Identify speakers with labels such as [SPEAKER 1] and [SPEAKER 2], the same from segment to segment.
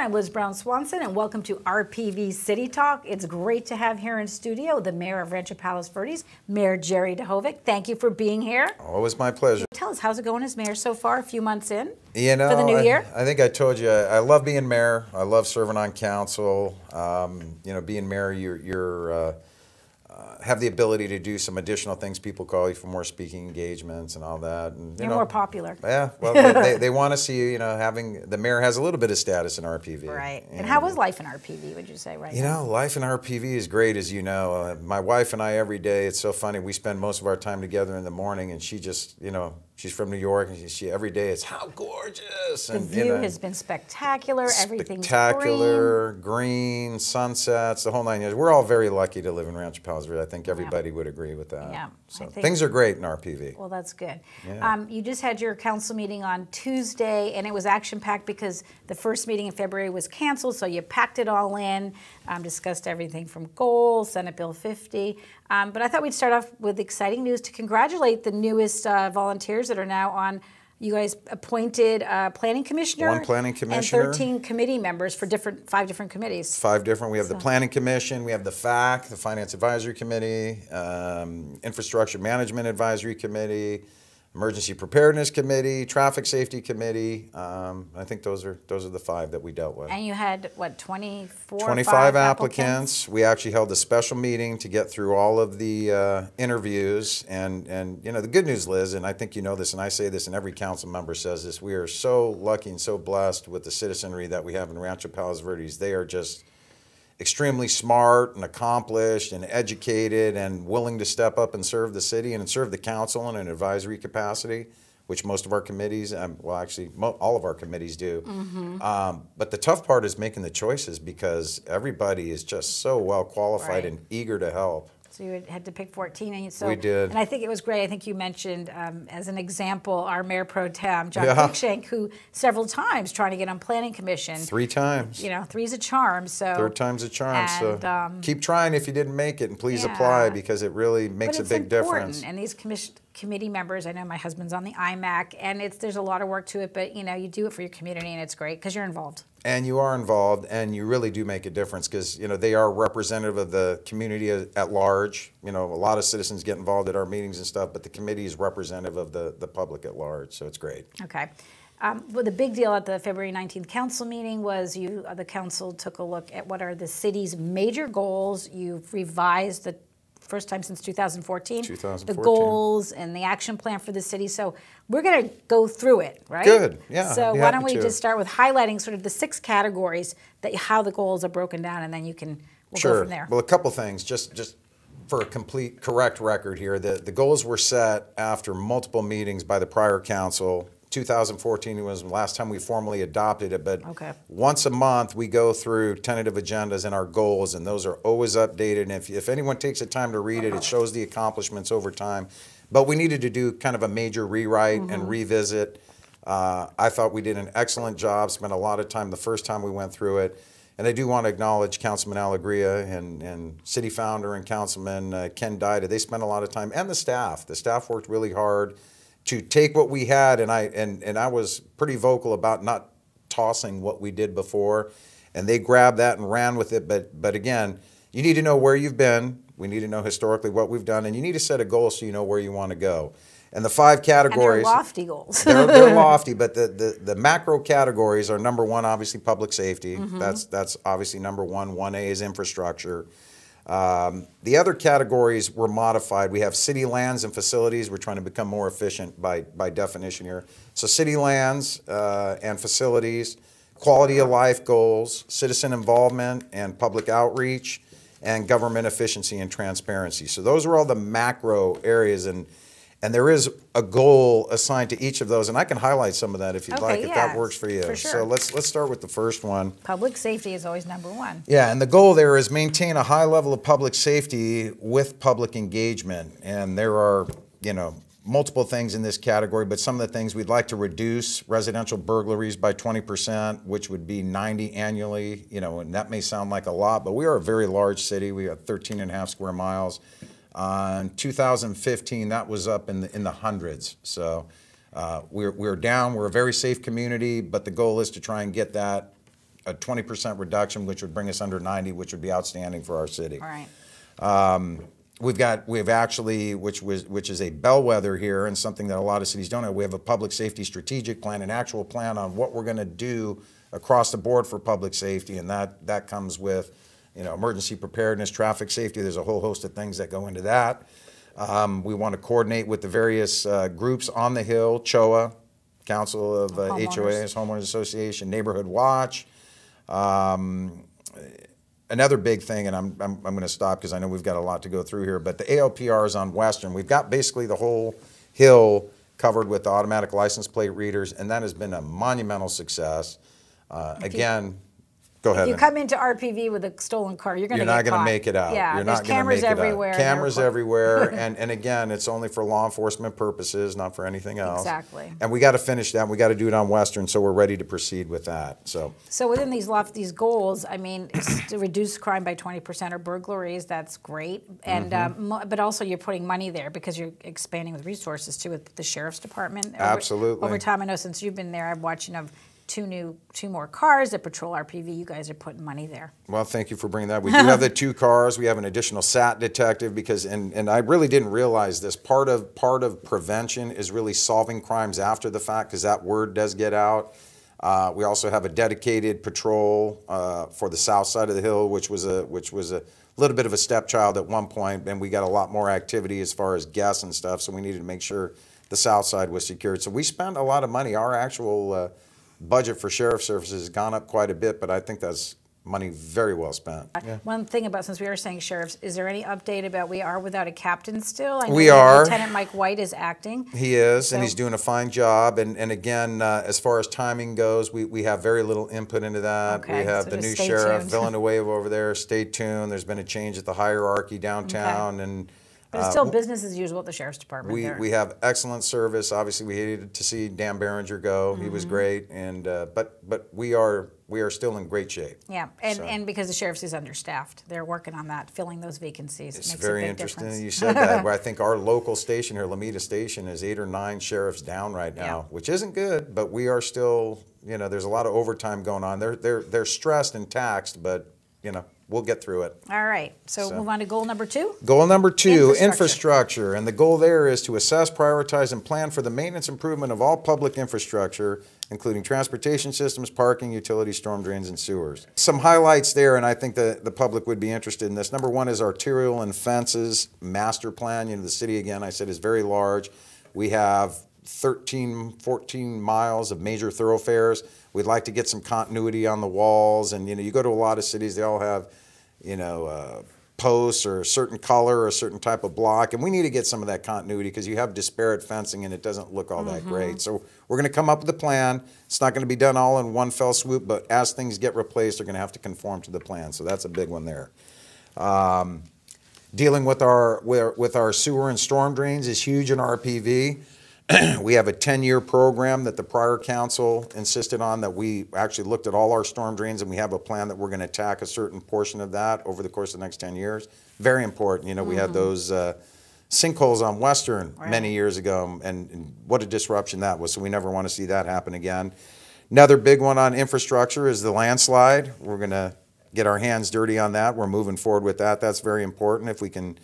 [SPEAKER 1] I'm Liz Brown Swanson, and welcome to RPV City Talk. It's great to have here in studio the mayor of Rancho Palos Verdes, Mayor Jerry Duhovic. Thank you for being here.
[SPEAKER 2] Always my pleasure.
[SPEAKER 1] Tell us, how's it going as mayor so far, a few months in?
[SPEAKER 2] You know,
[SPEAKER 1] for the new
[SPEAKER 2] I,
[SPEAKER 1] year?
[SPEAKER 2] I think I told you I, I love being mayor. I love serving on council. Um, you know, being mayor, you're, you're uh, uh, have the ability to do some additional things. People call you for more speaking engagements and all that. And, you
[SPEAKER 1] You're
[SPEAKER 2] know,
[SPEAKER 1] more popular.
[SPEAKER 2] Yeah, well, they, they, want to see you. You know, having the mayor has a little bit of status in RPV.
[SPEAKER 1] Right. And how was life in RPV, would you say, right
[SPEAKER 2] You
[SPEAKER 1] now?
[SPEAKER 2] know, life in RPV is great, as you know. Uh, my wife and I, every day, it's so funny. We spend most of our time together in the morning, and she just, you know, she's from New York, and she, she every day it's how gorgeous.
[SPEAKER 1] The
[SPEAKER 2] and,
[SPEAKER 1] view
[SPEAKER 2] you know,
[SPEAKER 1] has been spectacular. Everything's
[SPEAKER 2] spectacular, green. sunsets, the whole nine years. We're all very lucky to live in Rancho Palos Verdes. I think everybody would agree with that.
[SPEAKER 1] Yeah,
[SPEAKER 2] So
[SPEAKER 1] think-
[SPEAKER 2] things are great in RPV.
[SPEAKER 1] Well, that's good.
[SPEAKER 2] Yeah.
[SPEAKER 1] Um, you just had your council meeting on Tuesday, and it was action packed because the first meeting in February was canceled. So you packed it all in, um, discussed everything from goals, Senate Bill 50. Um, but I thought we'd start off with exciting news to congratulate the newest uh, volunteers that are now on. You guys appointed a planning commissioner,
[SPEAKER 2] One planning commissioner.
[SPEAKER 1] and 13 committee members for different five different committees.
[SPEAKER 2] Five different. We have the Planning Commission, we have the FAC, the Finance Advisory Committee, um, Infrastructure Management Advisory Committee, Emergency Preparedness Committee, Traffic Safety Committee. Um, I think those are those are the five that we dealt with.
[SPEAKER 1] And you had what 24,
[SPEAKER 2] 25
[SPEAKER 1] five
[SPEAKER 2] applicants. We actually held a special meeting to get through all of the uh, interviews. And, and, you know, the good news, Liz, and I think you know this, and I say this, and every council member says this, we are so lucky and so blessed with the citizenry that we have in Rancho Palos Verdes. They are just extremely smart and accomplished and educated and willing to step up and serve the city and serve the council in an advisory capacity, which most of our committees, um, well, actually, mo- all of our committees do. Um, but the tough part is making the choices because everybody is just so well qualified
[SPEAKER 1] Right.
[SPEAKER 2] and eager to help.
[SPEAKER 1] So you had to pick 14, and so
[SPEAKER 2] We did.
[SPEAKER 1] And I think it was great. I think you mentioned um, as an example our mayor pro tem John
[SPEAKER 2] Yeah.
[SPEAKER 1] Cruikshank, who several times trying to get on planning commission.
[SPEAKER 2] Three times.
[SPEAKER 1] You know, three's a charm. So
[SPEAKER 2] Third time's a charm.
[SPEAKER 1] And,
[SPEAKER 2] so
[SPEAKER 1] um,
[SPEAKER 2] keep trying if you didn't make it, and please apply because it really makes
[SPEAKER 1] but
[SPEAKER 2] a big
[SPEAKER 1] important.
[SPEAKER 2] difference.
[SPEAKER 1] And these commission, committee members, I know my husband's on the IMAC, and it's there's a lot of work to it, but you know, you do it for your community, and it's great because you're involved.
[SPEAKER 2] and you are involved and you really do make a difference because you know they are representative of the community at large you know a lot of citizens get involved at our meetings and stuff but the committee is representative of the, the public at large so it's great
[SPEAKER 1] Okay. Um, well, the big deal at the February 19th council meeting was you, uh, the council took a look at what are the city's major goals. You've revised the first time since 2014, the goals and the action plan for the city. So we're going to go through it, right?
[SPEAKER 2] Good. Yeah,
[SPEAKER 1] So why don't we
[SPEAKER 2] to.
[SPEAKER 1] just start with highlighting sort of the six categories that how the goals are broken down, and then you can we'll
[SPEAKER 2] sure
[SPEAKER 1] go from there.
[SPEAKER 2] well a couple things just just for a complete correct record here the, the goals were set after multiple meetings by the prior council 2014 was the last time we formally adopted it but
[SPEAKER 1] Okay.
[SPEAKER 2] once a month we go through tentative agendas and our goals and those are always updated and if, if anyone takes the time to read it it shows the accomplishments over time but we needed to do kind of a major rewrite and revisit uh, I thought we did an excellent job, spent a lot of time the first time we went through it. And I do want to acknowledge Councilman Alegria and, and City Founder and Councilman uh, Ken Dyda. They spent a lot of time, and the staff. The staff worked really hard to take what we had, and I, and, and I was pretty vocal about not tossing what we did before. And they grabbed that and ran with it. But, but again, you need to know where you've been. We need to know historically what we've done, and you need to set a goal so you know where you want to go. And the five
[SPEAKER 1] and they're
[SPEAKER 2] categories
[SPEAKER 1] lofty goals.
[SPEAKER 2] they're, they're lofty, but the, the, the macro categories are number one, obviously public safety.
[SPEAKER 1] Mm-hmm.
[SPEAKER 2] That's that's obviously number one. One A is infrastructure. Um, the other categories were modified. We have city lands and facilities. We're trying to become more efficient by by definition here. So city lands uh, and facilities, quality of life goals, citizen involvement and public outreach, and government efficiency and transparency. So those are all the macro areas and. And there is a goal assigned to each of those, and I can highlight some of that if you'd
[SPEAKER 1] Okay,
[SPEAKER 2] like, if that works for you.
[SPEAKER 1] for sure.
[SPEAKER 2] So let's let's start with the first one.
[SPEAKER 1] Public safety is always number one.
[SPEAKER 2] Yeah, and the goal there is maintain a high level of public safety with public engagement. And there are, you know, multiple things in this category, but some of the things we'd like to reduce residential burglaries by 20%, which would be 90 annually, you know, and that may sound like a lot, but we are a very large city. We have 13 and a half square miles. Uh, in 2015, that was up in the, in the hundreds. So uh, we're, we're down. We're a very safe community, but the goal is to try and get that a 20% reduction, which would bring us under 90, which would be outstanding for our city.
[SPEAKER 1] All right.
[SPEAKER 2] We've got, we've actually, which was, which is a bellwether here and something that a lot of cities don't have, we have a public safety strategic plan, an actual plan on what we're gonna do across the board for public safety, and that, that comes with, you know, emergency preparedness, traffic safety, there's a whole host of things that go into that. Um, we wanna coordinate with the various, uh, groups on the Hill, CHOA, Council of uh,
[SPEAKER 1] Homeowners.
[SPEAKER 2] HOAs, Homeowners Association, Neighborhood Watch, another big thing, and I'm, I'm, I'm going to stop because I know we've got a lot to go through here, but the ALPR is on Western. We've got basically the whole hill covered with automatic license plate readers, and that has been a monumental success. Uh, again, go ahead.
[SPEAKER 1] If you come into RPV with a stolen car, you're going to
[SPEAKER 2] You're not going to make it out.
[SPEAKER 1] Yeah,
[SPEAKER 2] You're
[SPEAKER 1] there's
[SPEAKER 2] not
[SPEAKER 1] cameras
[SPEAKER 2] make it
[SPEAKER 1] everywhere.
[SPEAKER 2] out. Cameras everywhere, and, and again, it's only for law enforcement purposes, not for anything else.
[SPEAKER 1] Exactly.
[SPEAKER 2] And we got to finish that. We got to do it on Western, so we're ready to proceed with that. So.
[SPEAKER 1] So within these loft, these goals, I mean, it's to reduce crime by 20% or burglaries, that's great. And,
[SPEAKER 2] Mm-hmm.
[SPEAKER 1] um, but also you're putting money there because you're expanding with resources too with the sheriff's department. Over-
[SPEAKER 2] Absolutely.
[SPEAKER 1] Over time, I know since you've been there, I'm watching of two new, two more cars that patrol RPV. You guys are putting money there.
[SPEAKER 2] Well, thank you for bringing that. We do have the two cars. We have an additional SAT detective because, and, and I really didn't realize this. Part of part of prevention is really solving crimes after the fact because that word does get out. Uh, we also have a dedicated patrol uh, for the south side of the hill, which was a which was a little bit of a stepchild at one point, and we got a lot more activity as far as guests and stuff. So we needed to make sure the south side was secured. So we spent a lot of money. Our actual uh, budget for sheriff services has gone up quite a bit, but I think that's money very well spent.
[SPEAKER 1] One thing about, since we are saying sheriffs, is there any update about, we are without a captain still? I know
[SPEAKER 2] We are.
[SPEAKER 1] Lieutenant Mike White is acting.
[SPEAKER 2] He is, and he's doing a fine job. And, and again, uh, as far as timing goes, we, we have very little input into that.
[SPEAKER 1] Okay,
[SPEAKER 2] we have
[SPEAKER 1] so
[SPEAKER 2] the new
[SPEAKER 1] stay
[SPEAKER 2] sheriff,
[SPEAKER 1] tuned.
[SPEAKER 2] Villanueva over there. Stay tuned. There's been a change at the hierarchy downtown, and
[SPEAKER 1] But it's still business as usual at the sheriff's department
[SPEAKER 2] Uh, we,
[SPEAKER 1] there.
[SPEAKER 2] we have excellent service. Obviously, we hated to see Dan Behringer go. He
[SPEAKER 1] Mm-hmm.
[SPEAKER 2] was great, and uh, but but we are we are still in great shape.
[SPEAKER 1] Yeah, and,
[SPEAKER 2] So-
[SPEAKER 1] and because the sheriff's is understaffed, they're working on that, filling those vacancies. It
[SPEAKER 2] It's
[SPEAKER 1] a
[SPEAKER 2] very interesting
[SPEAKER 1] difference.
[SPEAKER 2] you said that. Where I think our local station here, Lomita Station, is eight or nine sheriffs down right now,
[SPEAKER 1] Yeah.
[SPEAKER 2] which isn't good. But we are still, you know, there's a lot of overtime going on. They're they're they're stressed and taxed, but you know, we'll get through it.
[SPEAKER 1] All right, so
[SPEAKER 2] So-
[SPEAKER 1] move on to goal number two.
[SPEAKER 2] Goal number two,
[SPEAKER 1] Infrastructure.
[SPEAKER 2] infrastructure. And the goal there is to assess, prioritize, and plan for the maintenance improvement of all public infrastructure, including transportation systems, parking, utilities, storm drains, and sewers. Some highlights there, and I think that the public would be interested in this. Number one is arterial and fences master plan. You know, the city, again, I said, is very large. We have 13, 14 miles of major thoroughfares. We'd like to get some continuity on the walls. And, you know, you go to a lot of cities, they all have, you know, uh, posts or a certain color or a certain type of block. And we need to get some of that continuity because you have disparate fencing and it doesn't look all that great. So we're going to come up with a plan. It's not going to be done all in one fell swoop, but as things get replaced, they're going to have to conform to the plan. So that's a big one there. Um, dealing with our with, with our sewer and storm drains is huge in RPV. we have a 10-year program that the prior council insisted on that we actually looked at all our storm drains and we have a plan that we're going to attack a certain portion of that over the course of the next 10 years. Very important. You know, we had those uh, sinkholes on Western many years ago and, and what a disruption that was. So we never want to see that happen again. Another big one on infrastructure is the landslide. We're going to get our hands dirty on that. We're moving forward with that. That's very important. If we can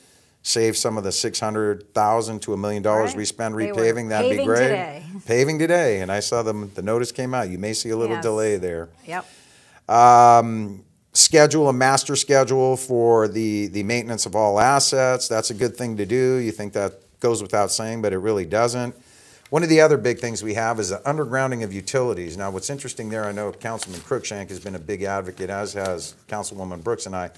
[SPEAKER 2] save some of the six hundred thousand to a million dollars we spend repaving, that'd be
[SPEAKER 1] paving
[SPEAKER 2] great.
[SPEAKER 1] today.
[SPEAKER 2] Paving today, and I saw them. The notice came out. You may see a little
[SPEAKER 1] Yes.
[SPEAKER 2] delay there.
[SPEAKER 1] Yep.
[SPEAKER 2] Um, schedule a master schedule for the the maintenance of all assets. That's a good thing to do. You think that goes without saying, but it really doesn't. One of the other big things we have is the undergrounding of utilities. Now, what's interesting there, I know Councilman Cruikshank has been a big advocate, as has Councilwoman Brooks and I.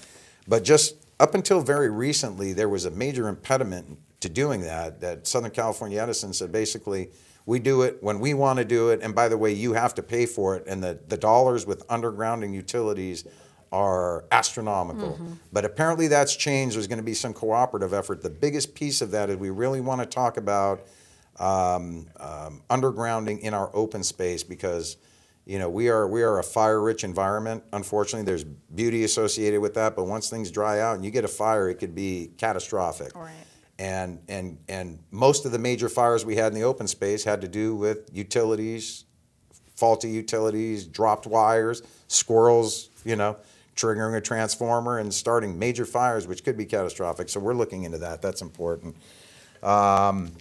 [SPEAKER 2] But just up until very recently, there was a major impediment to doing that. That Southern California Edison said basically, we do it when we want to do it, and by the way, you have to pay for it. And the, the dollars with undergrounding utilities are astronomical. But apparently that's changed. There's going to be some cooperative effort. The biggest piece of that is we really want to talk about um, um, undergrounding in our open space because you know we are we are a fire rich environment unfortunately there's beauty associated with that but once things dry out and you get a fire it could be catastrophic
[SPEAKER 1] Right.
[SPEAKER 2] and and and most of the major fires we had in the open space had to do with utilities faulty utilities, dropped wires, squirrels, you know, triggering a transformer and starting major fires, which could be catastrophic. So we're looking into that. That's important. Um,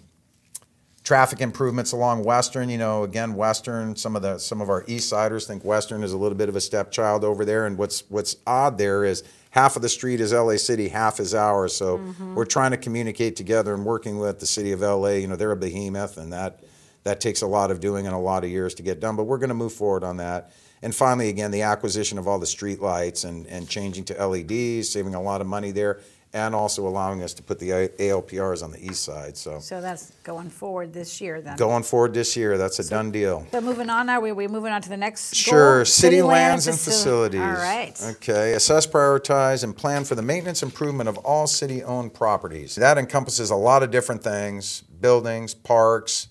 [SPEAKER 2] traffic improvements along Western, you know, again, Western, some of the some of our East Siders think Western is a little bit of a stepchild over there. And what's what's odd there is half of the street is LA City, half is ours. So mm-hmm. we're trying to communicate together and working with the city of LA. You know, they're a behemoth, and that that takes a lot of doing and a lot of years to get done. But we're going to move forward on that. And finally, again, the acquisition of all the street lights and, and changing to LEDs, saving a lot of money there, and also allowing us to put the A- ALPRs on the east side. So
[SPEAKER 1] So that's going forward this year then.
[SPEAKER 2] going forward this year, that's a done deal.
[SPEAKER 1] So moving on now, we we moving on to the next goal?
[SPEAKER 2] Sure, city lands and
[SPEAKER 1] faci-
[SPEAKER 2] facilities.
[SPEAKER 1] All right.
[SPEAKER 2] Okay, assess, prioritize, and plan for the maintenance improvement of all city-owned properties. That encompasses a lot of different things, buildings, parks,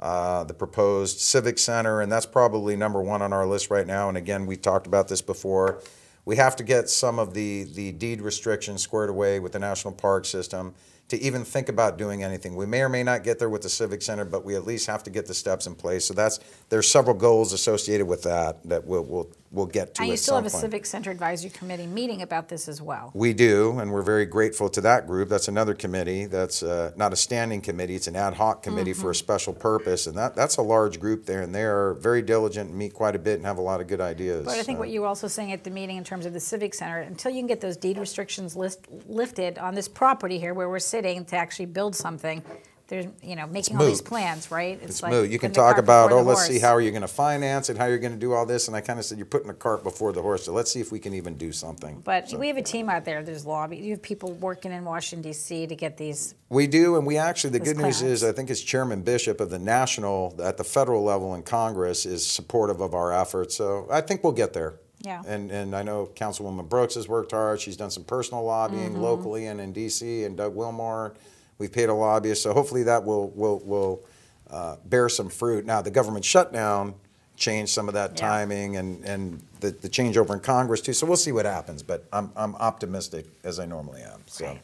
[SPEAKER 2] uh, the proposed civic center, and that's probably number one on our list right now. And again, we talked about this before. We have to get some of the, the deed restrictions squared away with the national park system to even think about doing anything. We may or may not get there with the civic center, but we at least have to get the steps in place. So that's there's several goals associated with that that we'll we'll, we'll get to.
[SPEAKER 1] And you still have a. Civic Center Advisory Committee meeting about this as well.
[SPEAKER 2] We do, and we're very grateful to that group. That's another committee. That's uh, not a standing committee. It's an ad hoc committee for a special purpose, and that that's a large group there. And they are very diligent, and meet quite a bit, and have a lot of good ideas.
[SPEAKER 1] But I think what you were also saying at the meeting in terms of the Civic Center, until you can get those deed restrictions list, lifted on this property here where we're sitting to actually build something, there's, you know, making all these plans, right?
[SPEAKER 2] It's
[SPEAKER 1] like
[SPEAKER 2] moot. You can talk about, oh, let's see, how are you going to finance it? How you're going to do all this? And I kind of said, you're putting the cart before the horse. So let's see if we can even do something.
[SPEAKER 1] But
[SPEAKER 2] So-
[SPEAKER 1] we have a team out there, there's lobby, you have people working in Washington DC to get these,
[SPEAKER 2] We do, and we actually, the good news is. I think it's Chairman Bishop of the national, at the federal level in Congress, is supportive of our efforts. So I think we'll get there.
[SPEAKER 1] Yeah.
[SPEAKER 2] And, and I know Councilwoman Brooks has worked hard. She's done some personal lobbying
[SPEAKER 1] Mm-hmm.
[SPEAKER 2] locally and in DC, and Doug Willmore. We've paid a lobbyist, so hopefully that will, will, will uh, bear some fruit. Now, the government shutdown changed some of that
[SPEAKER 1] Yeah.
[SPEAKER 2] timing and, and the, the changeover in Congress too, so we'll see what happens, but I'm, I'm optimistic, as I normally am, so.
[SPEAKER 1] Okay.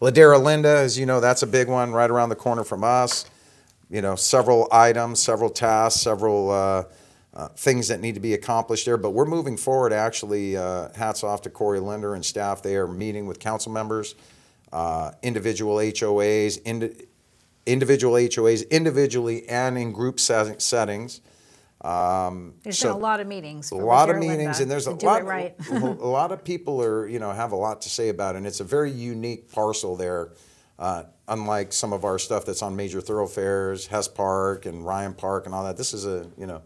[SPEAKER 2] Ladera Linda, as you know, that's a big one right around the corner from us. You know, several items, several tasks, several uh, uh, things that need to be accomplished there. But we're moving forward. Actually, uh, hats off to Cory Linder and staff. They are meeting with council members, uh, individual HOAs, indi- individual HOAs, individually and in group set- settings. Um,
[SPEAKER 1] there's
[SPEAKER 2] so-
[SPEAKER 1] been a lot of meetings.
[SPEAKER 2] a lot of meetings, and there's a lot.
[SPEAKER 1] right.
[SPEAKER 2] a lot of people are, you know, have a lot to say about it. And it's a very unique parcel there. Uh, unlike some of our stuff that's on major thoroughfares, Hesse Park and Ryan Park and all that. This is a, you know,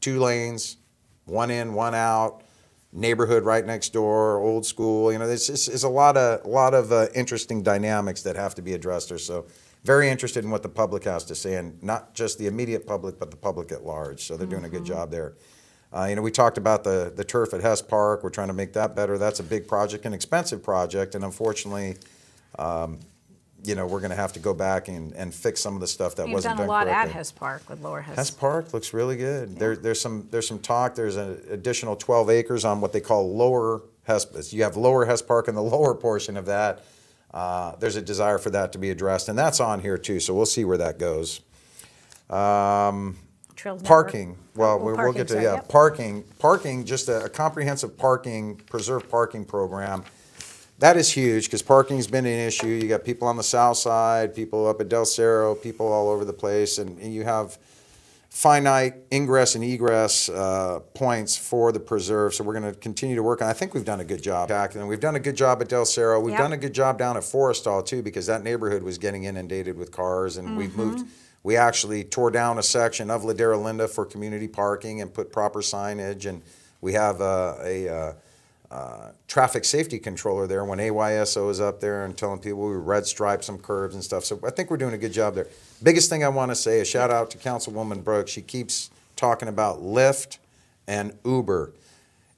[SPEAKER 2] two lanes, one in, one out, neighborhood right next door, old school. You know, there's it's, it's a lot of a lot of uh, interesting dynamics that have to be addressed there. So very interested in what the public has to say, and not just the immediate public, but the public at large. So they're doing a good job there. Uh, you know, we talked about the the turf at Hesse Park. We're trying to make that better. That's a big project, an expensive project, and unfortunately. Um, you know, we're going to have to go back and, and fix some of the stuff that
[SPEAKER 1] You've
[SPEAKER 2] wasn't
[SPEAKER 1] done a
[SPEAKER 2] done
[SPEAKER 1] lot
[SPEAKER 2] correctly.
[SPEAKER 1] at Hesse Park with Lower Hesse.
[SPEAKER 2] Hesse Park looks really good. There, there's some there's some talk. There's an additional 12 acres on what they call lower Hesse. You have lower Hesse Park and the lower portion of that. Uh, there's a desire for that to be addressed, and that's on here too. So we'll see where that goes. Um, parking. Well,
[SPEAKER 1] Oh,
[SPEAKER 2] we, we'll
[SPEAKER 1] parking,
[SPEAKER 2] get to
[SPEAKER 1] sorry,
[SPEAKER 2] yeah.
[SPEAKER 1] yep.
[SPEAKER 2] Parking. Parking. Just a, a comprehensive parking, preserved parking program. That is huge because parking's been an issue. You got people on the south side, people up at Del Cerro, people all over the place, and, and you have finite ingress and egress uh, points for the preserve. So we're going to continue to work on. I think we've done a good job. And we've done a good job at Del Cerro. We've
[SPEAKER 1] Yep.
[SPEAKER 2] done a good job down at Forrestal too because that neighborhood was getting inundated with cars, and we've
[SPEAKER 1] Mm-hmm.
[SPEAKER 2] moved. We actually tore down a section of Ladera Linda for community parking and put proper signage, and we have uh, a. Uh, uh, traffic safety controller there when AYSO is up there and telling people we red stripe some curbs and stuff. So I think we're doing a good job there. Biggest thing I want to say, a shout out to Councilwoman Brooks. She keeps talking about Lyft and Uber.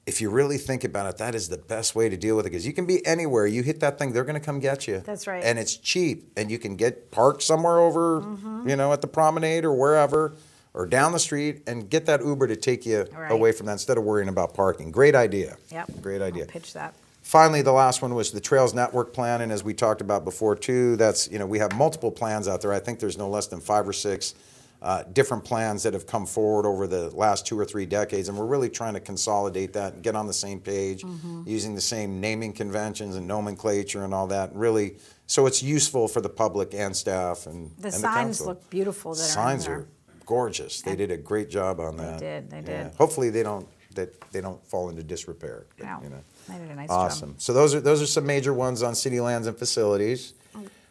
[SPEAKER 2] If you really think about it, that is the best way to deal with it because you can be anywhere. You hit that thing, they're going to come get you.
[SPEAKER 1] That's right.
[SPEAKER 2] And it's cheap, and you can get parked somewhere over,
[SPEAKER 1] Mm-hmm.
[SPEAKER 2] you know, at the promenade or wherever, or down the street, and get that Uber to take you
[SPEAKER 1] Right.
[SPEAKER 2] away from that instead of worrying about parking. Great idea.
[SPEAKER 1] Yep.
[SPEAKER 2] Great
[SPEAKER 1] I'll
[SPEAKER 2] idea.
[SPEAKER 1] pitch that.
[SPEAKER 2] Finally, the last one was the Trails Network Plan, and as we talked about before too, that's, you know, we have multiple plans out there. I think there's no less than five or six uh, different plans that have come forward over the last two or three decades, and we're really trying to consolidate that and get on the same page,
[SPEAKER 1] Mm-hmm.
[SPEAKER 2] using the same naming conventions and nomenclature and all that. Really, so it's useful for the public and staff and
[SPEAKER 1] The
[SPEAKER 2] and
[SPEAKER 1] signs
[SPEAKER 2] council.
[SPEAKER 1] look beautiful that are
[SPEAKER 2] Signs
[SPEAKER 1] there.
[SPEAKER 2] are gorgeous. They did a great job on that.
[SPEAKER 1] They did, they
[SPEAKER 2] Yeah.
[SPEAKER 1] did.
[SPEAKER 2] Hopefully, they don't that they don't fall into disrepair. but,
[SPEAKER 1] No,
[SPEAKER 2] you know.
[SPEAKER 1] they did a nice job.
[SPEAKER 2] Awesome. So those are those are some major ones on city lands and facilities.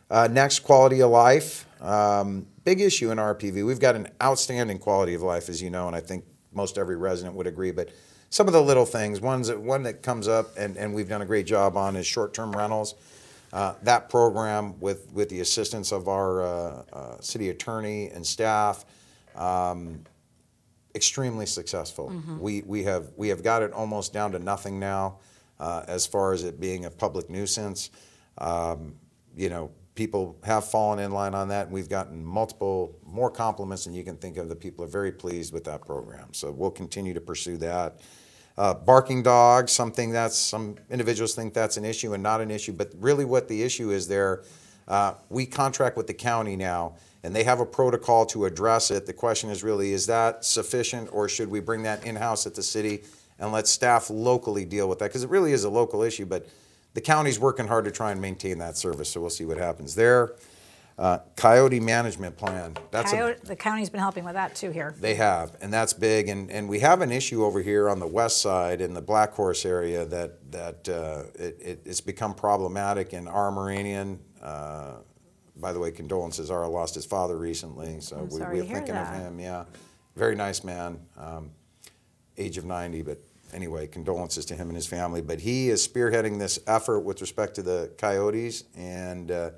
[SPEAKER 2] Uh, next, quality of life. Um, big issue in RPV. We've got an outstanding quality of life, as you know, and I think most every resident would agree. But some of the little things, ones that one that comes up, and, and we've done a great job on, is short-term rentals. Uh, that program, with with the assistance of our uh, uh, city attorney and staff, extremely successful. We, we have we have got it almost down to nothing now, uh, as far as it being a public nuisance. Um, you know, people have fallen in line on that, and we've gotten multiple more compliments than you can think of. The people are very pleased with that program, so we'll continue to pursue that. Uh, barking dogs, something that's some individuals think that's an issue and not an issue, but really what the issue is there. Uh, we contract with the county now, and they have a protocol to address it. The question is really, is that sufficient, or should we bring that in-house at the city and let staff locally deal with that? Because it really is a local issue, but the county's working hard to try and maintain that service, so we'll see what happens there. Uh, coyote management plan. That's a
[SPEAKER 1] the county's been helping with that too here.
[SPEAKER 2] they have, and that's big. And, and we have an issue over here on the west side in the Black Horse area that that uh, it, it, it's become problematic. in our Mihranian, uh, by the way, condolences. Ara lost his father recently, so
[SPEAKER 1] I'm
[SPEAKER 2] we,
[SPEAKER 1] sorry
[SPEAKER 2] we're
[SPEAKER 1] to hear
[SPEAKER 2] thinking of him. Yeah, very nice man, um, age of ninety, but. Anyway, condolences to him and his family. But he is spearheading this effort with respect to the coyotes, and uh,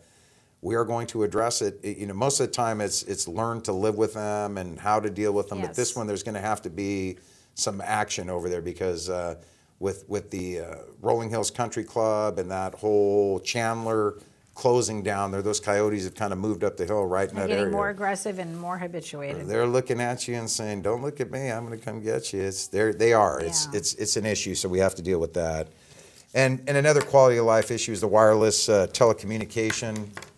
[SPEAKER 2] we are going to address it. It- You know, most of the time it's it's learned to live with them and how to deal with them. But this one, there's going to have to be some action over there because uh, with with the uh, Rolling Hills Country Club and that whole Chandler closing down there, those coyotes have kind of moved up the hill right in
[SPEAKER 1] They're
[SPEAKER 2] that
[SPEAKER 1] getting
[SPEAKER 2] area.
[SPEAKER 1] more aggressive and more habituated.
[SPEAKER 2] They're looking at you and saying, "Don't look at me. I'm going to come get you." It's they they are. It's
[SPEAKER 1] Yeah.
[SPEAKER 2] it's it's an issue, so we have to deal with that. And and another quality of life issue is the wireless uh, telecommunication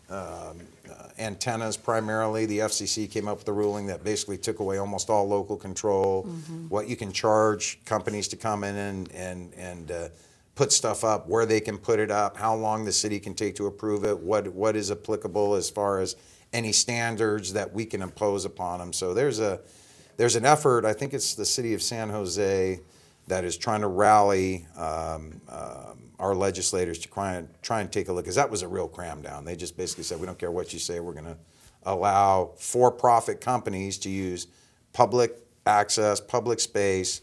[SPEAKER 2] um, uh, antennas. Primarily, the FCC came up with a ruling that basically took away almost all local control. What you can charge companies to come in and and and uh, put stuff up, where they can put it up, how long the city can take to approve it, what what is applicable as far as any standards that we can impose upon them. So there's a there's an effort. I think it's the city of San Jose that is trying to rally um, um, our legislators to try and try and take a look because that was a real cram down. They just basically said we don't care what you say. We're going to allow for-profit companies to use public access, public space.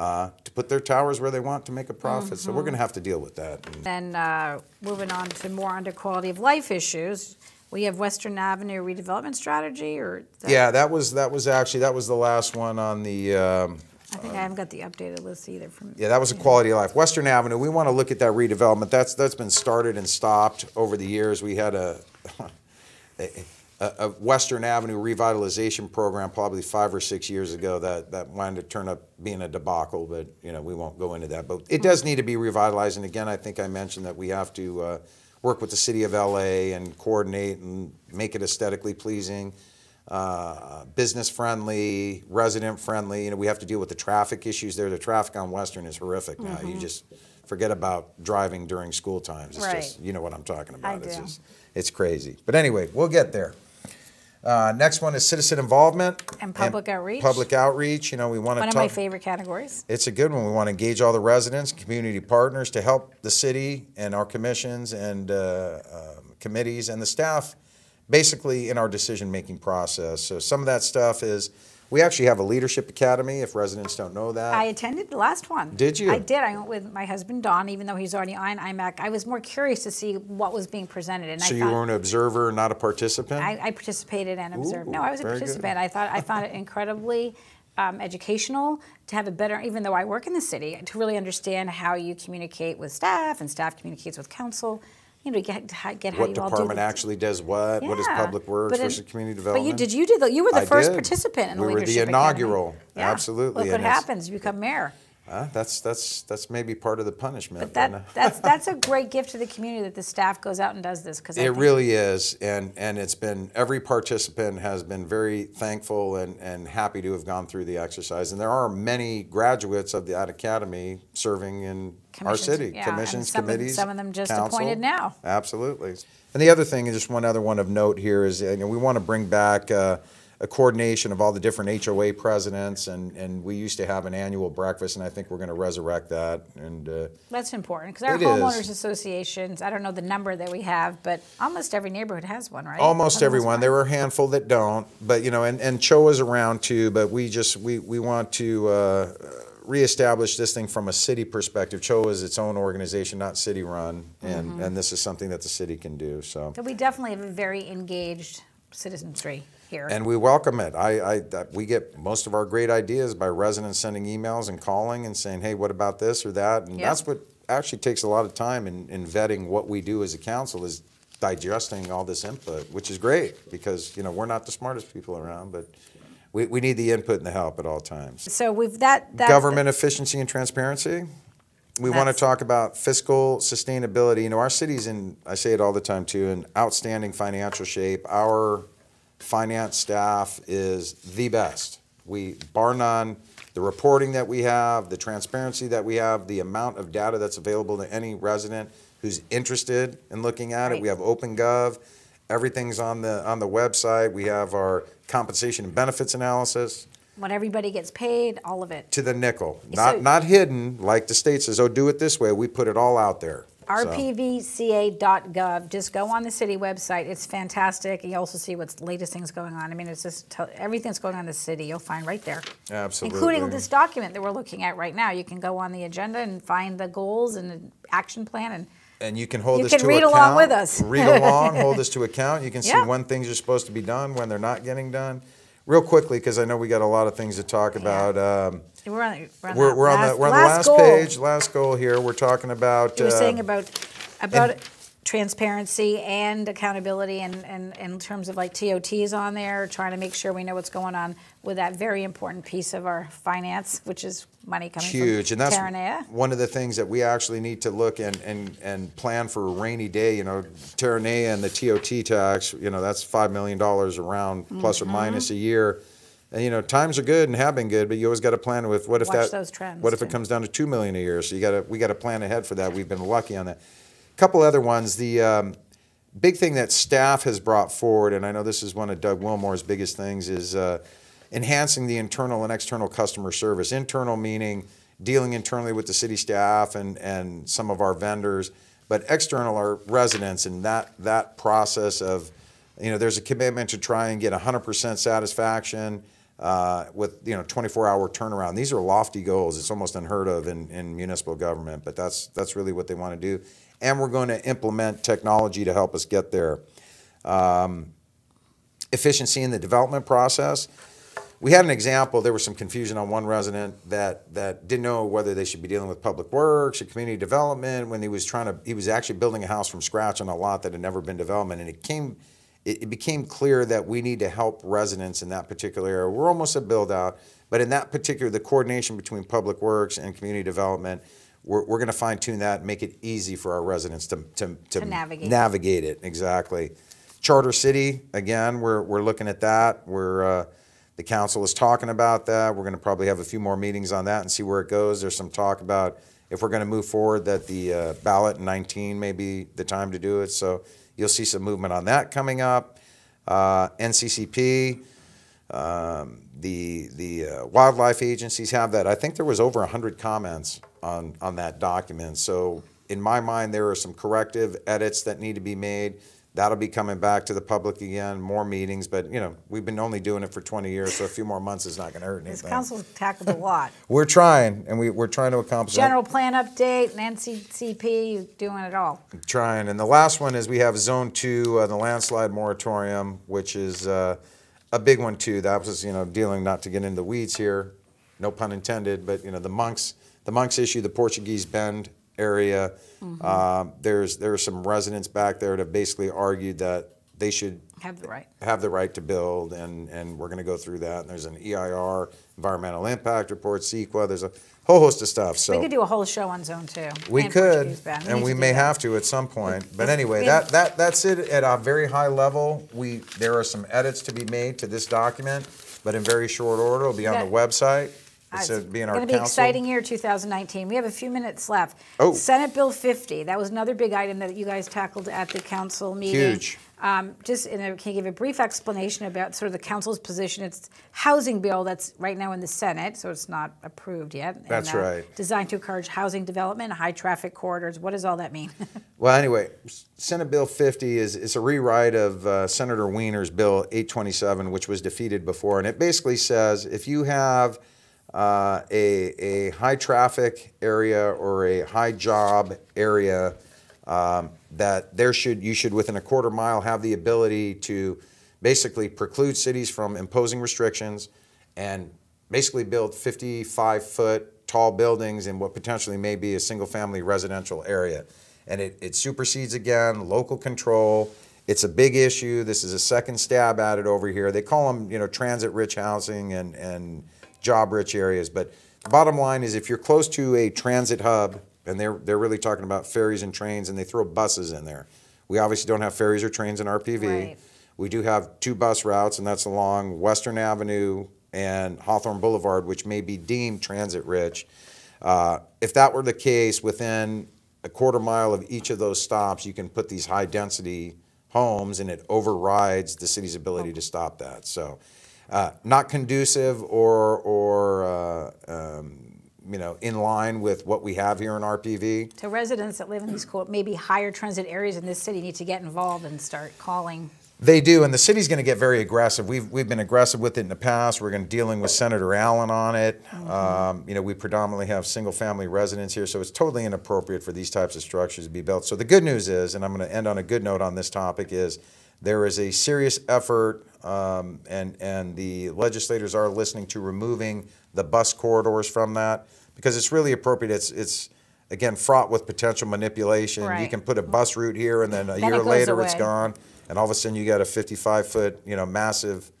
[SPEAKER 2] Uh, to put their towers where they want to make a profit, so we're going to have to deal with that. And
[SPEAKER 1] Then uh, moving on to more under quality of life issues, we have Western Avenue redevelopment strategy, or that-
[SPEAKER 2] yeah, that was that was actually that was the last one on the. Um,
[SPEAKER 1] I think I haven't got the updated list either from.
[SPEAKER 2] Yeah, that was a quality of life. Western Avenue, we want to look at that redevelopment. That's, that's been started and stopped over the years. We had a, a, a Western Avenue revitalization program probably five or six years ago that, that wound up turn up being a debacle, but, you know, we won't go into that. But it does need to be revitalized, and again, I think I mentioned that we have to, uh, work with the city of LA and coordinate and make it aesthetically pleasing uh, business friendly, resident friendly. You know, we have to deal with the traffic issues there. The traffic on Western is horrific now. You just forget about driving during school times. It's just,
[SPEAKER 1] Right.
[SPEAKER 2] you know what I'm talking about. It's
[SPEAKER 1] do.
[SPEAKER 2] just, it's crazy. But anyway, we'll get there. Uh, next one is citizen involvement
[SPEAKER 1] And public outreach.
[SPEAKER 2] Public outreach. You know, we want to
[SPEAKER 1] One of
[SPEAKER 2] talk.
[SPEAKER 1] my favorite categories.
[SPEAKER 2] It's a good one. We want to engage all the residents, community partners to help the city and our commissions and uh, um, committees and the staff basically in our decision-making process. So some of that stuff is, we actually have a leadership academy, if residents don't know that.
[SPEAKER 1] I attended the last one.
[SPEAKER 2] Did you?
[SPEAKER 1] I did. I went with my husband Don, even though he's already on IMAC. I was more curious to see what was being presented, and
[SPEAKER 2] So
[SPEAKER 1] I
[SPEAKER 2] you
[SPEAKER 1] thought
[SPEAKER 2] were an observer, not a participant?
[SPEAKER 1] I, I participated and observed.
[SPEAKER 2] Ooh,
[SPEAKER 1] no, I was a
[SPEAKER 2] good.
[SPEAKER 1] participant. I thought I found it incredibly um, educational to have a better, even though I work in the city, to really understand how you communicate with staff and staff communicates with council. You know, get, get how
[SPEAKER 2] What
[SPEAKER 1] you all do
[SPEAKER 2] department actually does what? What is public works
[SPEAKER 1] But it-
[SPEAKER 2] versus community development?
[SPEAKER 1] But you did you did the, you were the
[SPEAKER 2] I
[SPEAKER 1] first
[SPEAKER 2] did.
[SPEAKER 1] participant in the leadership.
[SPEAKER 2] We were the inaugural.
[SPEAKER 1] Yeah.
[SPEAKER 2] Absolutely,
[SPEAKER 1] Look what
[SPEAKER 2] and
[SPEAKER 1] happens. You become mayor.
[SPEAKER 2] Uh, that's that's that's maybe part of the punishment.
[SPEAKER 1] But that, that's, that's a great gift to the community that the staff goes out and does this, because
[SPEAKER 2] It really is, and and it's been every participant has been very thankful and, and happy to have gone through the exercise. And there are many graduates of that academy serving in our city,
[SPEAKER 1] yeah,
[SPEAKER 2] commissions,
[SPEAKER 1] some of-
[SPEAKER 2] committees,
[SPEAKER 1] some of them just
[SPEAKER 2] council.
[SPEAKER 1] appointed now.
[SPEAKER 2] Absolutely. And the other thing, and just one other one of note here is, you know, we want to bring back uh, a coordination of all the different HOA presidents, and and we used to have an annual breakfast, and I think we're going to resurrect that. And uh,
[SPEAKER 1] That's important, because our
[SPEAKER 2] It is.
[SPEAKER 1] homeowners associations, I don't know the number that we have, but almost every neighborhood has one, right?
[SPEAKER 2] Almost everyone. There are a handful that don't, but you know, and and CHOA's around too. But we just we we want to uh, reestablish this thing from a city perspective. CHOA is its own organization, not city run, and
[SPEAKER 1] Mm-hmm.
[SPEAKER 2] and this is something that the city can do. So.
[SPEAKER 1] So we definitely have a very engaged citizenry here.
[SPEAKER 2] And we welcome it. I, I, that- we get most of our great ideas by residents sending emails and calling and saying, hey, what about this or that? And
[SPEAKER 1] Yeah.
[SPEAKER 2] that's what actually takes a lot of time in, in vetting what we do as a council is digesting all this input, which is great because, you know, we're not the smartest people around, but we, we need the input and the help at all times.
[SPEAKER 1] So we've, that, that.
[SPEAKER 2] Government efficiency and transparency. We want to talk about fiscal sustainability. You know, our city's in, I say it all the time too, in outstanding financial shape. Our finance staff is the best. We, bar none, the reporting that we have, the transparency that we have, the amount of data that's available to any resident who's interested in looking at it. We have OpenGov. Everything's on the, on the website. We have our compensation and benefits analysis
[SPEAKER 1] When everybody gets paid, all of it.
[SPEAKER 2] to the nickel.
[SPEAKER 1] So-
[SPEAKER 2] Not, not hidden, like the state says, oh, do it this way. We put it all out there.
[SPEAKER 1] Rpvca.gov. Just go on the city website. It's fantastic. You also see what's latest things going on. I mean, it's just everything's going on in the city. You'll find right there,
[SPEAKER 2] Absolutely.
[SPEAKER 1] including this document that we're looking at right now. You can go on the agenda and find the goals and the action plan and.
[SPEAKER 2] And you can hold this to account.
[SPEAKER 1] You
[SPEAKER 2] us
[SPEAKER 1] can
[SPEAKER 2] to
[SPEAKER 1] read
[SPEAKER 2] account.
[SPEAKER 1] along with us.
[SPEAKER 2] Read along, hold us to account. You can see
[SPEAKER 1] Yeah.
[SPEAKER 2] when things are supposed to be done, when they're not getting done. Real quickly, because I know we got a lot of things to talk about. Um,
[SPEAKER 1] We're on, we're on,
[SPEAKER 2] we're, we're on the
[SPEAKER 1] last,
[SPEAKER 2] we're on the last page, last goal here. We're talking about.
[SPEAKER 1] You were
[SPEAKER 2] uh,
[SPEAKER 1] saying about about transparency and accountability, and, and, and in terms of like TOTs on there, trying to make sure we know what's going on with that very important piece of our finance, which is money coming
[SPEAKER 2] huge,
[SPEAKER 1] from
[SPEAKER 2] and that's
[SPEAKER 1] Terranea.
[SPEAKER 2] one of the things that we actually need to look and, and, and plan for a rainy day. You know, Terranea and the TOT tax. You know, that's five million dollars around plus or
[SPEAKER 1] Mm-hmm.
[SPEAKER 2] minus a year. And you know, times are good and have been good, but you always got to plan with what if
[SPEAKER 1] Watch
[SPEAKER 2] that
[SPEAKER 1] those trends,
[SPEAKER 2] what if it comes down to two million a year? So you got to we got to plan ahead for that. We've been lucky on that. A couple other ones. The um, big thing that staff has brought forward, and I know this is one of Doug Willmore's biggest things, is uh, enhancing the internal and external customer service. Internal meaning dealing internally with the city staff and, and some of our vendors, but external are residents and that, that process of, you know, there's a commitment to try and get 100% satisfaction uh, with, you know, 24-hour turnaround. These are lofty goals. It's almost unheard of in, in municipal government, but that's, that's really what they want to do. And we're going to implement technology to help us get there. Um, efficiency in the development process. We had an example, there was some confusion on one resident that, that didn't know whether they should be dealing with public works or community development when he was trying to, he was actually building a house from scratch on a lot that had never been development, And it came, it, it became clear that we need to help residents in that particular area. We're almost at build out, but in that particular, the coordination between public works and community development, we're, we're gonna fine tune that and make it easy for our residents to, to,
[SPEAKER 1] To navigate.
[SPEAKER 2] navigate it, exactly. Charter City, again, we're, we're looking at that. We're, uh, the council is talking about that. We're gonna probably have a few more meetings on that and see where it goes. There's some talk about if we're gonna move forward, that the uh, ballot in nineteen may be the time to do it. So you'll see some movement on that coming up. Uh, NCCP, um, the, the uh, wildlife agencies have that. I think there was over hundred comments on, on that document. So in my mind, there are some corrective edits that need to be made. That'll be coming back to the public again, more meetings, but you know, we've been only doing it for twenty years, so a few more months is not gonna hurt
[SPEAKER 1] This
[SPEAKER 2] anything.
[SPEAKER 1] council's tackled a lot.
[SPEAKER 2] We're trying, and we, we're trying to accomplish that.
[SPEAKER 1] General plan update, and NCCP, doing it all.
[SPEAKER 2] Trying. And the last one is we have Zone Two, uh, the landslide moratorium, which is uh, a big one too. That was, you know, dealing, not to get into the weeds here, no pun intended, but, you know, the monks, the monks issue, the Portuguese Bend area. Um, There's, there are some residents back there that basically argued that they should
[SPEAKER 1] Have the right.
[SPEAKER 2] have the right to build, and, and we're gonna go through that. And there's an EIR, environmental impact report, CEQA, there's a whole host of stuff. So
[SPEAKER 1] We could do a whole show on Zone Two.
[SPEAKER 2] we could,
[SPEAKER 1] Bend.
[SPEAKER 2] and we may have to at some point. But anyway, that, that, that's it at a very high level. We, there are some edits to be made to this document, but in very short order, it'll be on the website. It's
[SPEAKER 1] It's
[SPEAKER 2] uh, be our
[SPEAKER 1] going to be
[SPEAKER 2] council.
[SPEAKER 1] exciting year 2019. We have a few minutes left.
[SPEAKER 2] Oh.
[SPEAKER 1] Senate Bill 50. That was another big item that you guys tackled at the council meeting.
[SPEAKER 2] Huge.
[SPEAKER 1] Um, just in a, can you give a brief explanation about sort of the council's position? It's housing bill that's right now in the Senate, so it's not approved yet. and,
[SPEAKER 2] That's
[SPEAKER 1] uh,
[SPEAKER 2] right.
[SPEAKER 1] Designed to encourage housing development, high traffic corridors. What does all that mean?
[SPEAKER 2] Well, anyway, Senate Bill 50 is, is a rewrite of uh, Senator Wiener's Bill 827, which was defeated before. And it basically says if you have uh, a, a high traffic area or a high job area, um, that there should, you should within a quarter mile have the ability to basically preclude cities from imposing restrictions and basically build 55 foot tall buildings in what potentially may be a single family residential area. And it, it supersedes again local control. It's a big issue. This is a second stab at it over here. They call them, you know, transit rich housing and, and job rich areas. But the bottom line is if you're close to a transit hub, and they're, they're really talking about ferries and trains, and they throw buses in there. We obviously don't have ferries or trains in RPV.
[SPEAKER 1] Right.
[SPEAKER 2] We do have two bus routes, and that's along Western Avenue and Hawthorne Boulevard, which may be deemed transit rich. Uh, if that were the case, within a quarter mile of each of those stops, you can put these high density homes, and it overrides the city's ability to stop that. So, uh, not conducive or or uh, um, you know in line with what we have here in RPV.
[SPEAKER 1] so residents that live in these cool, maybe higher transit areas in this city need to get involved and start calling.
[SPEAKER 2] They do, and the city's going to get very aggressive. We've we've been aggressive with it in the past. We're going to dealing with Senator Allen on it. Um, you know, we predominantly have single-family residents here, so it's totally inappropriate for these types of structures to be built. So the good news is, and I'm going to end on a good note on this topic, is there is a serious effort, um, and and the legislators are listening to removing the bus corridors from that because it's really appropriate. It's it's again fraught with potential manipulation. You can put a bus route here, and then a
[SPEAKER 1] Then
[SPEAKER 2] year
[SPEAKER 1] it
[SPEAKER 2] later it's gone and all of a sudden you got a 55 foot, you know, massive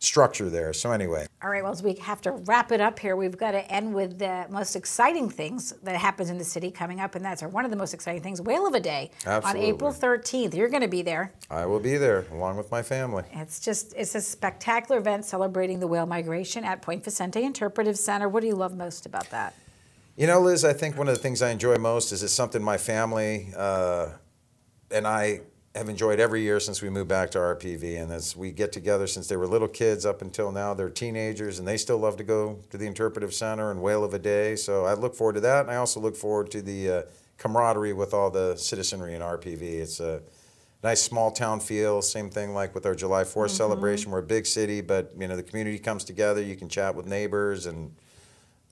[SPEAKER 2] structure there. So anyway,
[SPEAKER 1] All right, well, as we have to wrap it up here, we've got to end with the most exciting things that happens in the city coming up, and that's or one of the most exciting things, Whale of a Day
[SPEAKER 2] Absolutely.
[SPEAKER 1] on April 13th. You're going to be there.
[SPEAKER 2] I will be there along with my family.
[SPEAKER 1] It's just it's a spectacular event celebrating the whale migration at Point Vicente Interpretive Center. What do you love most about that?
[SPEAKER 2] You know, Liz, I think one of the things I enjoy most is it's something my family uh, and I have enjoyed every year since we moved back to RPV. And as we get together since they were little kids up until now, they're teenagers and they still love to go to the Interpretive Center and Whale of a Day. So I look forward to that. And I also look forward to the uh, camaraderie with all the citizenry in RPV. It's a nice small town feel. Same thing like with our July 4th celebration. We're a big city, but you know the community comes together. You can chat with neighbors and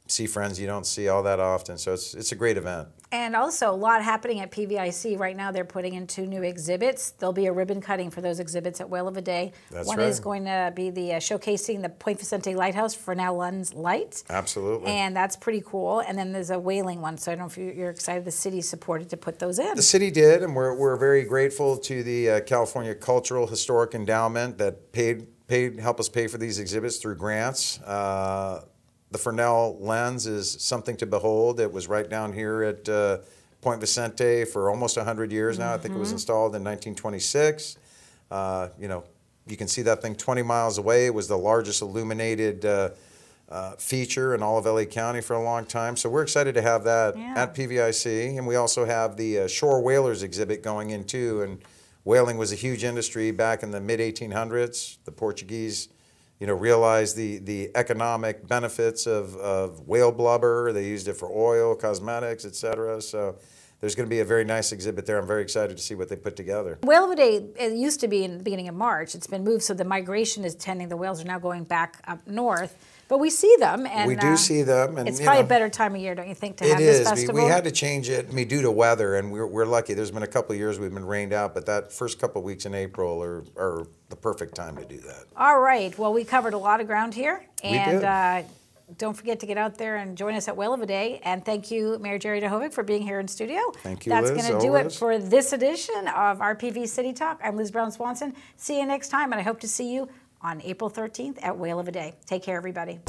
[SPEAKER 2] see friends you don't see all that often. So it's it's a great event.
[SPEAKER 1] And also a lot happening at PVIC right now. They're putting in two new exhibits. There'll be a ribbon cutting for those exhibits at Whale of a Day.
[SPEAKER 2] That's
[SPEAKER 1] One is going to be the uh, showcasing the Point Vicente Lighthouse Fresnel Lens Light.
[SPEAKER 2] Absolutely.
[SPEAKER 1] And that's pretty cool. And then there's a whaling one. So I don't know if you- you're excited the city supported to put those in.
[SPEAKER 2] The city did, and we're, we're very grateful to the uh, California Cultural Historic Endowment that paid paid help us pay for these exhibits through grants. Uh, the Fresnel lens is something to behold. It was right down here at uh, Point Vicente for almost 100 years now. I think it was installed in 1926. Uh, you know, you can see that thing 20 miles away. It was the largest illuminated uh, uh, feature in all of LA County for a long time. So we're excited to have that
[SPEAKER 1] Yeah.
[SPEAKER 2] at PVIC, and we also have the uh, Shore Whalers exhibit going in too. And whaling was a huge industry back in the mid 1800s. The Portuguese, you know, realize the the economic benefits of, of whale blubber. They used it for oil, cosmetics, etc. So there's going to be a very nice exhibit there. I'm very excited to see what they put together.
[SPEAKER 1] Whale Day, it used to be in the beginning of March. It's been moved, so the migration is tending. The whales are now going back up north. But we see them, and
[SPEAKER 2] we do
[SPEAKER 1] uh,
[SPEAKER 2] see them, and
[SPEAKER 1] it's probably
[SPEAKER 2] know,
[SPEAKER 1] a better time of year, don't you think, to have this
[SPEAKER 2] is. We,
[SPEAKER 1] festival?
[SPEAKER 2] we had to change it. I mean, due to weather, and we're, we're lucky. There's been a couple of years we've been rained out, but that first couple of weeks in April are, are the perfect time to do that.
[SPEAKER 1] All right. Well, we covered a lot of ground here,
[SPEAKER 2] We
[SPEAKER 1] and uh, don't forget to get out there and join us at Whale of a Day. And thank you, Mayor Jerry Duhovic, for being here in studio.
[SPEAKER 2] Thank you,
[SPEAKER 1] That's going to do it for this edition of RPV City Talk. I'm Liz Brown Swanson. See you next time, and I hope to see you on April 13th at Whale of a Day. Take care, everybody.